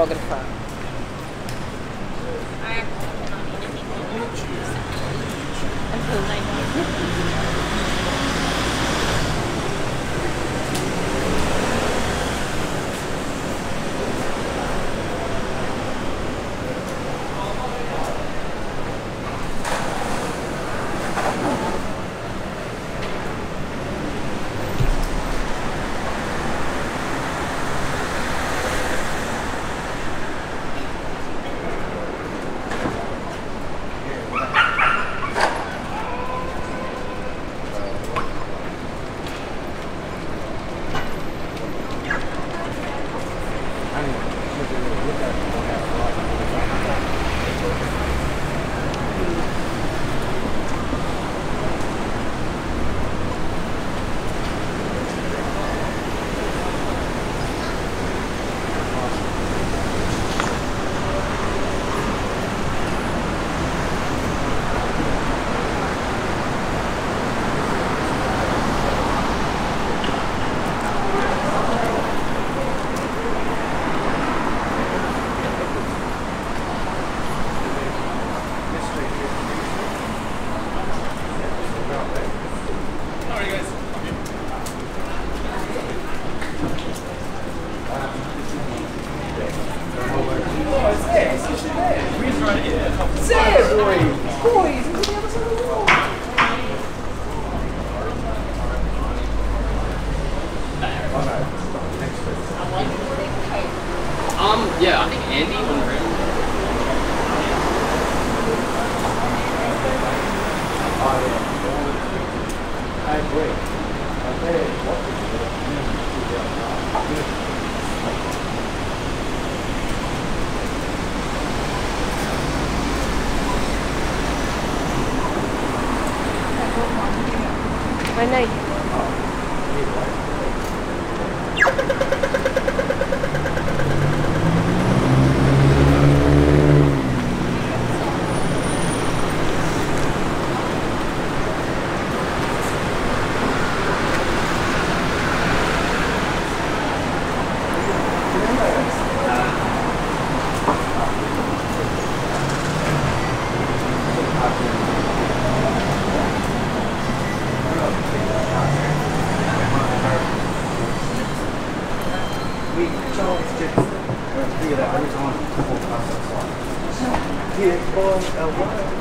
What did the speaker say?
fotografar. 在 break，在 w a t c h 的 community 这样啊，因为。see that every time. Here, boy,